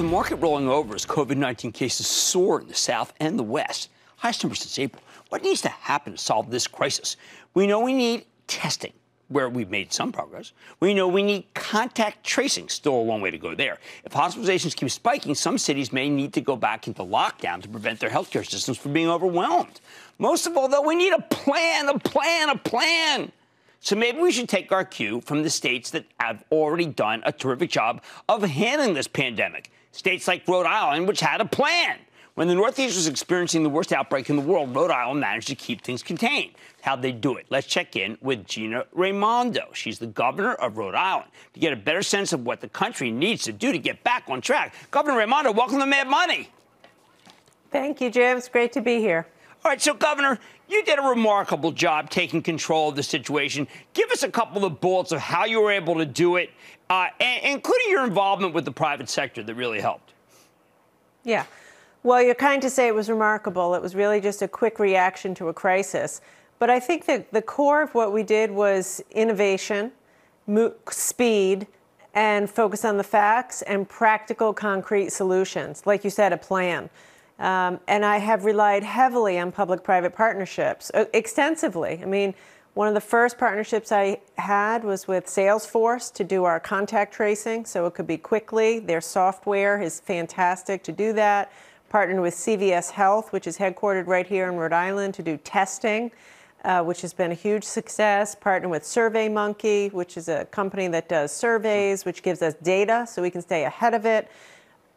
the market rolling over as COVID 19 cases soar in the South and the West, highest number since April, what needs to happen to solve this crisis? We know we need testing, where we've made some progress. We know we need contact tracing, still a long way to go there. If hospitalizations keep spiking, some cities may need to go back into lockdown to prevent their healthcare systems from being overwhelmed. Most of all, though, we need a plan, a plan, a plan. So maybe we should take our cue from the states that have already done a terrific job of handling this pandemic. States like Rhode Island, which had a plan. When the Northeast was experiencing the worst outbreak in the world, Rhode Island managed to keep things contained. How'd they do it? Let's check in with Gina Raimondo. She's the governor of Rhode Island to get a better sense of what the country needs to do to get back on track. Governor Raimondo, welcome to Mad Money. Thank you, Jim. It's great to be here. All right, so Governor, you did a remarkable job taking control of the situation. Give us a couple of bullets of how you were able to do it, uh, including your involvement with the private sector that really helped. Yeah. Well, you're kind to say it was remarkable. It was really just a quick reaction to a crisis. But I think that the core of what we did was innovation, speed, and focus on the facts and practical, concrete solutions. Like you said, a plan. Um, and I have relied heavily on public private partnerships, uh, extensively. I mean, one of the first partnerships I had was with Salesforce to do our contact tracing, so it could be quickly. Their software is fantastic to do that partnered with CVS Health, which is headquartered right here in Rhode Island, to do testing, uh, which has been a huge success. Partnered with SurveyMonkey, which is a company that does surveys, which gives us data so we can stay ahead of it.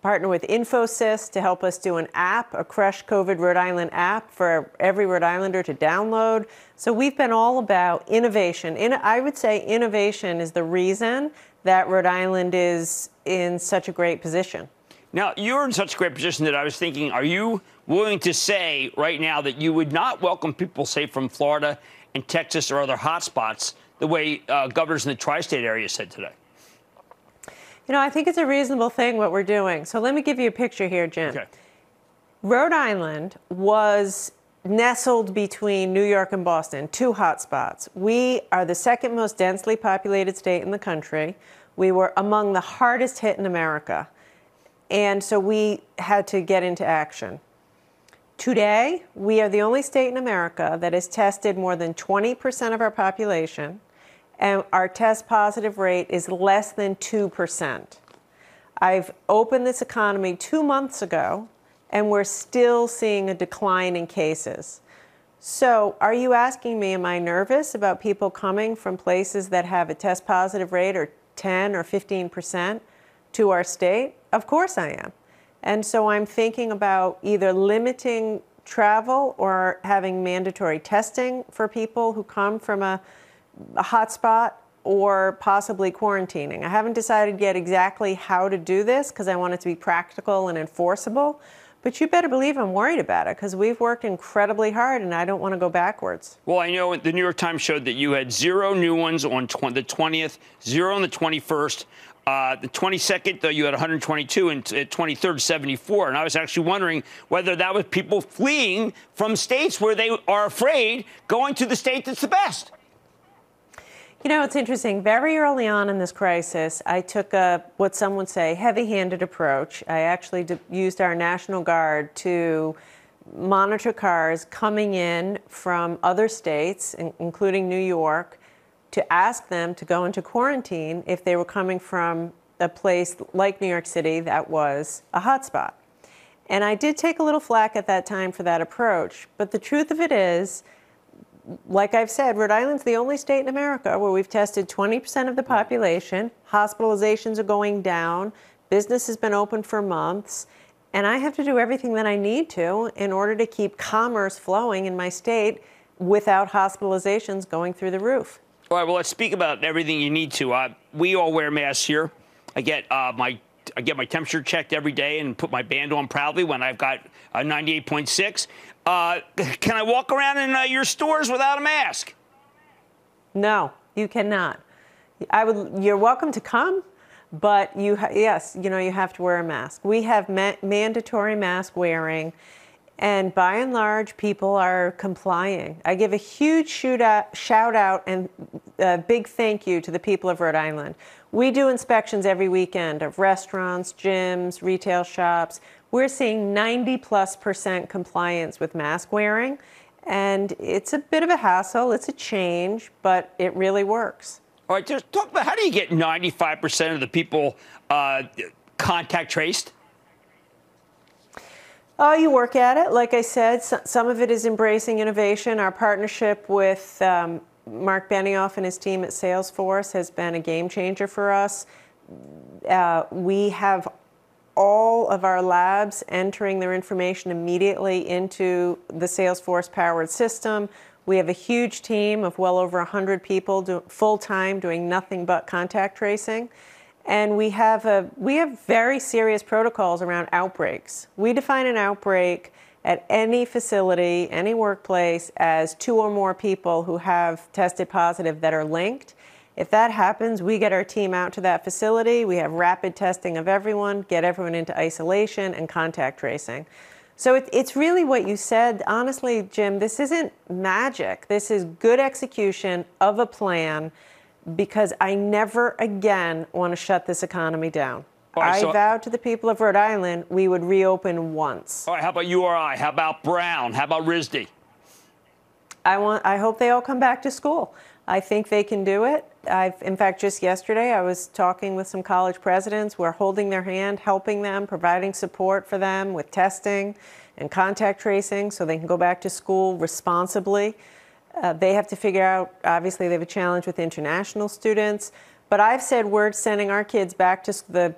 Partner with Infosys to help us do an app, a Crush COVID Rhode Island app for every Rhode Islander to download. So we've been all about innovation. In, I would say innovation is the reason that Rhode Island is in such a great position. Now, you're in such a great position that I was thinking, are you willing to say right now that you would not welcome people, say, from Florida and Texas or other hotspots the way uh, governors in the tri state area said today? You know, I think it's a reasonable thing what we're doing. So let me give you a picture here, Jim. Okay. Rhode Island was nestled between New York and Boston, two hotspots. We are the second most densely populated state in the country. We were among the hardest hit in America. And so we had to get into action. Today, we are the only state in America that has tested more than 20% of our population, and our test positive rate is less than 2%. I've opened this economy two months ago, and we're still seeing a decline in cases. So, are you asking me, am I nervous about people coming from places that have a test positive rate or 10 or 15% to our state? Of course I am. And so I'm thinking about either limiting travel or having mandatory testing for people who come from a, a hotspot or possibly quarantining. I haven't decided yet exactly how to do this because I want it to be practical and enforceable. But you better believe I'm worried about it because we've worked incredibly hard and I don't want to go backwards. Well, I know the New York Times showed that you had zero new ones on tw- the 20th, zero on the 21st. Uh, the 22nd, though, you had 122, and 23rd, 74. And I was actually wondering whether that was people fleeing from states where they are afraid going to the state that's the best. You know, it's interesting. Very early on in this crisis, I took a what some would say heavy-handed approach. I actually used our National Guard to monitor cars coming in from other states, including New York, to ask them to go into quarantine if they were coming from a place like New York City that was a hotspot. And I did take a little flack at that time for that approach. But the truth of it is, like I've said, Rhode Island's the only state in America where we've tested 20% of the population. Hospitalizations are going down. Business has been open for months. And I have to do everything that I need to in order to keep commerce flowing in my state without hospitalizations going through the roof. All right. Well, let's speak about everything you need to. Uh, we all wear masks here. I get uh, my I get my temperature checked every day and put my band on proudly when I've got a 98.6. Uh, can I walk around in uh, your stores without a mask? No, you cannot. I would. You're welcome to come, but you ha- yes, you know you have to wear a mask. We have ma- mandatory mask wearing And by and large, people are complying. I give a huge shout out and a big thank you to the people of Rhode Island. We do inspections every weekend of restaurants, gyms, retail shops. We're seeing 90 plus percent compliance with mask wearing. And it's a bit of a hassle, it's a change, but it really works. All right, just talk about how do you get 95% of the people uh, contact traced? Oh, you work at it. Like I said, some of it is embracing innovation. Our partnership with um, Mark Benioff and his team at Salesforce has been a game changer for us. Uh, we have all of our labs entering their information immediately into the Salesforce powered system. We have a huge team of well over 100 people full time doing nothing but contact tracing. And we have, a, we have very serious protocols around outbreaks. We define an outbreak at any facility, any workplace, as two or more people who have tested positive that are linked. If that happens, we get our team out to that facility. We have rapid testing of everyone, get everyone into isolation and contact tracing. So it, it's really what you said. Honestly, Jim, this isn't magic. This is good execution of a plan because I never again want to shut this economy down. Right, I so vowed to the people of Rhode Island we would reopen once. All right, how about URI? How about Brown? How about RISD? I want. I hope they all come back to school. I think they can do it. I've, in fact, just yesterday I was talking with some college presidents. We're holding their hand, helping them, providing support for them with testing and contact tracing so they can go back to school responsibly. Uh, they have to figure out, obviously, they have a challenge with international students. But I've said we're sending our kids back to the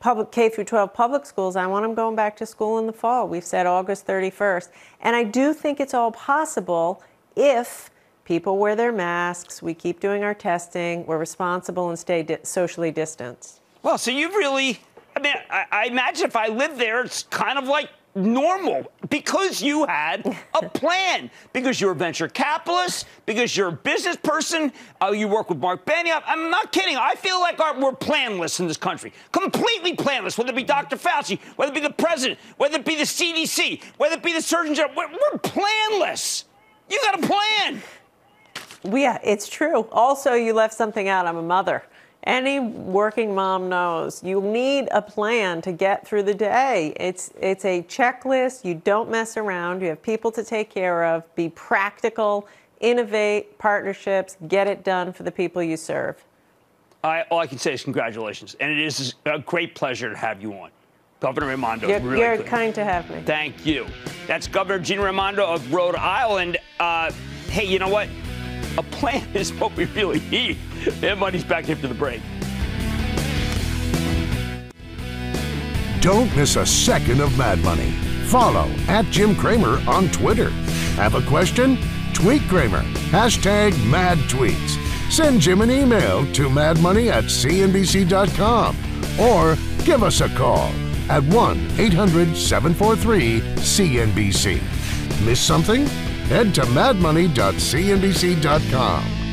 public K through 12 public schools. I want them going back to school in the fall. We've said August 31st. And I do think it's all possible if people wear their masks, we keep doing our testing, we're responsible and stay di- socially distanced. Well, so you've really, I mean, I, I imagine if I lived there, it's kind of like normal because you had a plan, because you're a venture capitalist, because you're a business person, uh, you work with Mark Benioff. I'm not kidding. I feel like our, we're planless in this country, completely planless, whether it be Dr. Fauci, whether it be the president, whether it be the CDC, whether it be the Surgeon General. We're, we're planless. You got a plan. Yeah, it's true. Also, you left something out. I'm a mother. Any working mom knows you need a plan to get through the day. It's it's a checklist. You don't mess around. You have people to take care of. Be practical, innovate, partnerships, get it done for the people you serve. I, all I can say is congratulations, and it is a great pleasure to have you on. Governor Raimondo. You're, really you're kind to have me. Thank you. That's Governor Gina Raimondo of Rhode Island. Uh, hey, you know what? A plan is what we really need. And money's back after the break. Don't miss a second of Mad Money. Follow at Jim Cramer on Twitter. Have a question? Tweet Cramer. Hashtag mad tweets. Send Jim an email to madmoney at cnbc.com or give us a call at 1 800 743 CNBC. Miss something? Head to madmoney.cnbc.com.